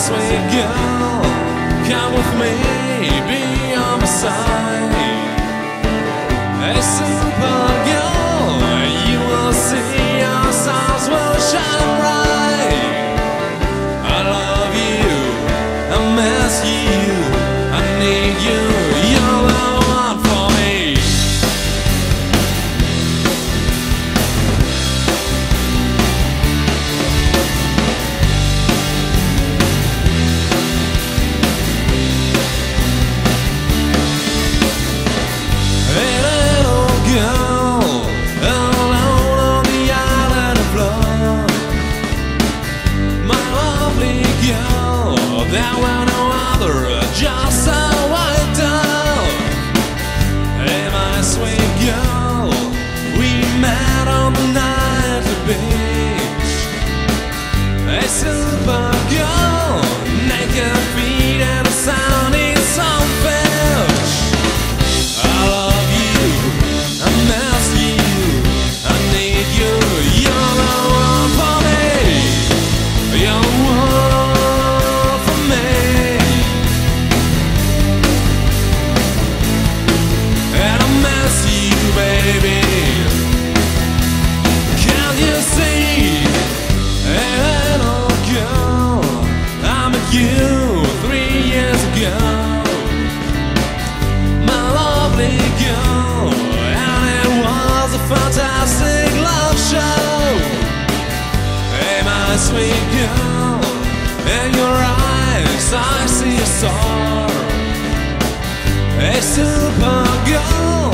Yes, we go. Come with me, be on my side. saisissor a sur le pango,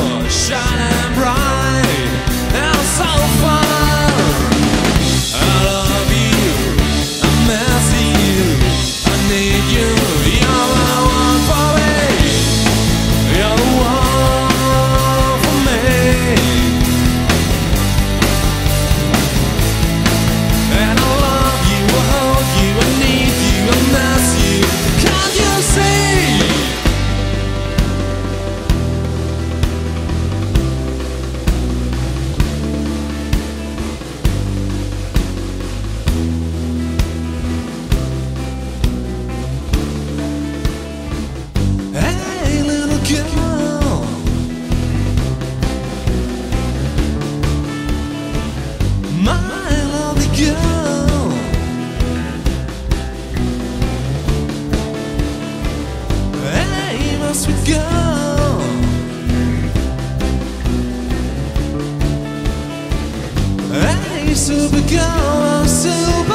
to become super.